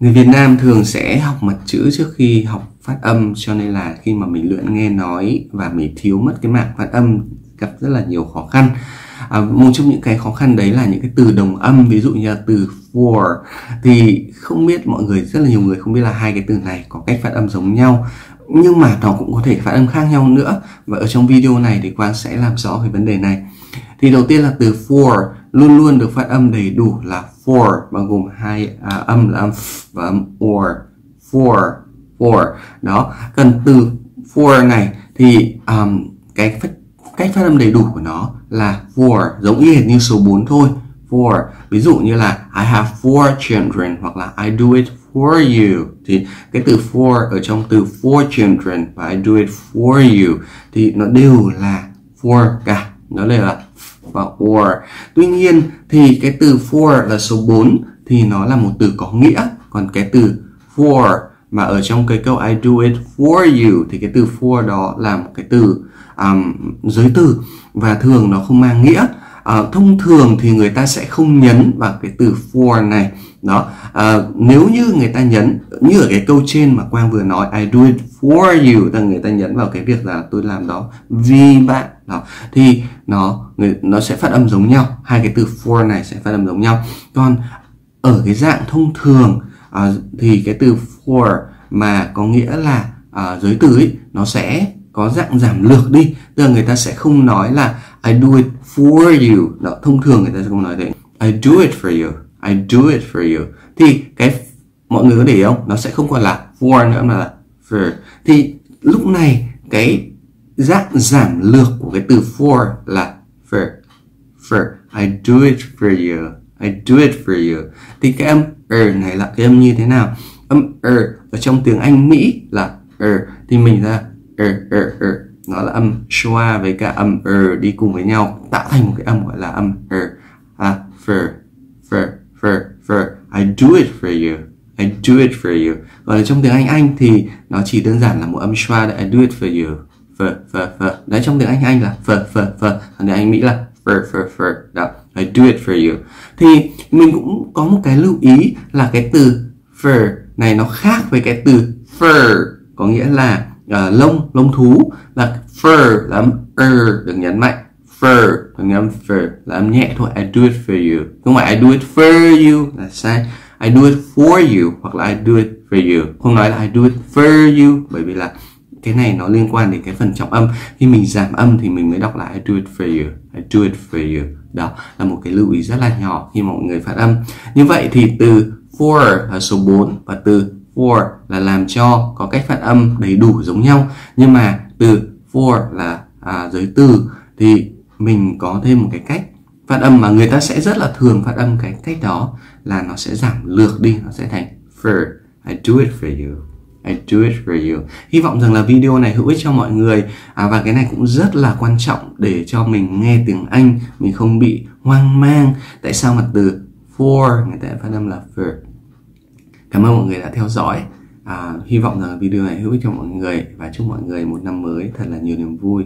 người Việt Nam thường sẽ học mặt chữ trước khi học phát âm cho nên là khi mà mình luyện nghe nói và mình thiếu mất cái mảng phát âm gặp rất là nhiều khó khăn. À, một trong những cái khó khăn đấy là những cái từ đồng âm ví dụ như là từ for. Thì không biết mọi người rất là nhiều người không biết là hai cái từ này có cách phát âm giống nhau nhưng mà nó cũng có thể phát âm khác nhau nữa. Và ở trong video này thì quang sẽ làm rõ về vấn đề này. Thì đầu tiên là từ for luôn luôn được phát âm đầy đủ là for bao gồm hai à, âm là âm f và âm or. For for. Đó cần từ for này thì um, cái phát, cách phát âm đầy đủ của nó là for giống y hệt như số 4 thôi. For ví dụ như là I have four children hoặc là I do it for you thì cái từ for ở trong từ for children và I do it for you thì nó đều là for cả. Nó đều là và or. Tuy nhiên thì cái từ for là số 4 thì nó là một từ có nghĩa. Còn cái từ for mà ở trong cái câu I do it for you thì cái từ for đó là một cái từ um, giới từ và thường nó không mang nghĩa à, thông thường thì người ta sẽ không nhấn vào cái từ for này. Đó. À, nếu như người ta nhấn như ở cái câu trên mà quang vừa nói I do it for you là người ta nhấn vào cái việc là tôi làm đó vì bạn. Đó. Thì nó người nó sẽ phát âm giống nhau. Hai cái từ for này sẽ phát âm giống nhau. Còn ở cái dạng thông thường à, thì cái từ for mà có nghĩa là à, giới từ ấy nó sẽ có dạng giảm lược đi. Tức là người ta sẽ không nói là I do it for you. Đó, thông thường người ta sẽ không nói thế. I do it for you. I do it for you. Thì cái mọi người có để ý không? Nó sẽ không còn là for nữa mà là for. Thì lúc này cái dạng giảm lược của cái từ for là for. For. I do it for you. I do it for you. Thì cái âm er này là cái âm như thế nào? Âm er ở trong tiếng Anh Mỹ là er. Thì mình ra er er er nó là âm schwa với cả âm er đi cùng với nhau, tạo thành một cái âm gọi là âm er. À for for for for I do it for you. I do it for you. Gọi là trong tiếng Anh Anh thì nó chỉ đơn giản là một âm schwa là I do it for you. For for for đấy, trong tiếng Anh Anh là for for for còn tiếng Anh Mỹ là for for for đó, I do it for you. Thì mình cũng có một cái lưu ý là cái từ fur này nó khác với cái từ fur có nghĩa là uh, lông lông thú là fur là âm er được nhấn mạnh. Fur được nhấn fur là âm nhẹ thôi. I do it for you. Không phải I do it for you là sai. I do it for you hoặc là I do it for you. Không nói là I do it for you bởi vì là cái này nó liên quan đến cái phần trọng âm. Khi mình giảm âm thì mình mới đọc lại I do it for you. I do it for you. Đó là một cái lưu ý rất là nhỏ khi mọi người phát âm. Như vậy thì từ for là số 4 và từ for là làm cho có cách phát âm đầy đủ giống nhau. Nhưng mà từ for là à, giới từ thì mình có thêm một cái cách phát âm mà người ta sẽ rất là thường phát âm cái cách đó là nó sẽ giảm lược đi nó sẽ thành for. I do it for you. I do it for you. Hy vọng rằng là video này hữu ích cho mọi người. À, và cái này cũng rất là quan trọng để cho mình nghe tiếng Anh mình không bị hoang mang. Tại sao mà từ for người ta phát âm là for? Cảm ơn mọi người đã theo dõi. À, hy vọng rằng video này hữu ích cho mọi người và chúc mọi người một năm mới thật là nhiều niềm vui.